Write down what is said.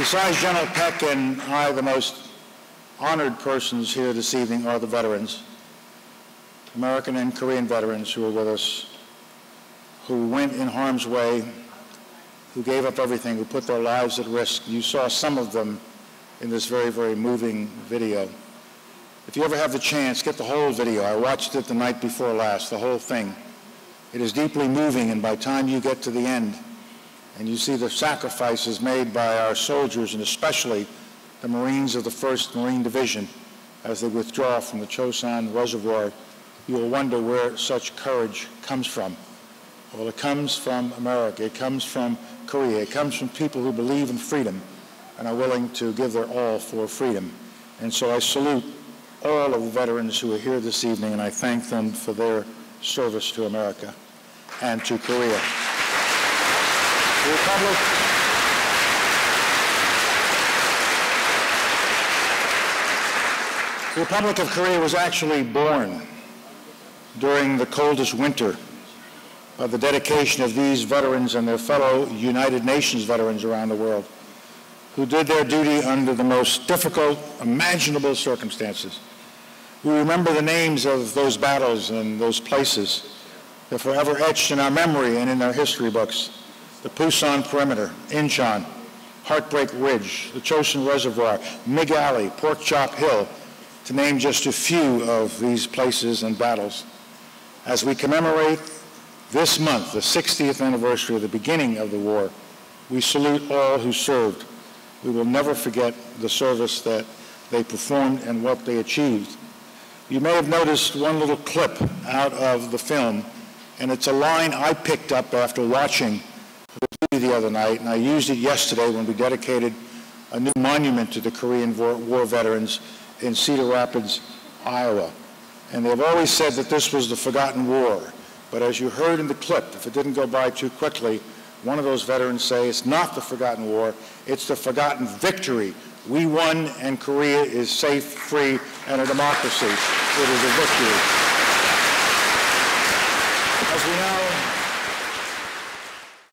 Besides General Paik and I, the most honored persons here this evening are the veterans, American and Korean veterans who are with us, who went in harm's way, who gave up everything, who put their lives at risk. You saw some of them in this very, very moving video. If you ever have the chance, get the whole video. I watched it the night before last, the whole thing. It is deeply moving, and by the time you get to the end, and you see the sacrifices made by our soldiers, and especially the Marines of the 1st Marine Division, as they withdraw from the Chosin Reservoir, you will wonder where such courage comes from. Well, it comes from America. It comes from Korea. It comes from people who believe in freedom and are willing to give their all for freedom. And so I salute all of the veterans who are here this evening, and I thank them for their service to America and to Korea. The Republic, of Korea was actually born during the coldest winter of the dedication of these veterans and their fellow United Nations veterans around the world who did their duty under the most difficult imaginable circumstances. We remember the names of those battles and those places. They're forever etched in our memory and in our history books. The Pusan Perimeter, Incheon, Heartbreak Ridge, the Chosin Reservoir, Mig Alley, Pork Chop Hill, to name just a few of these places and battles. As we commemorate this month, the 60th anniversary of the beginning of the war, we salute all who served. We will never forget the service that they performed and what they achieved. You may have noticed one little clip out of the film, and it's a line I picked up after watching the the other night, and I used it yesterday when we dedicated a new monument to the Korean War, War veterans in Cedar Rapids, Iowa. And they've always said that this was the forgotten war. But as you heard in the clip, if it didn't go by too quickly, one of those veterans say it's not the forgotten war, it's the forgotten victory. We won and Korea is safe, free, and a democracy. It is a victory.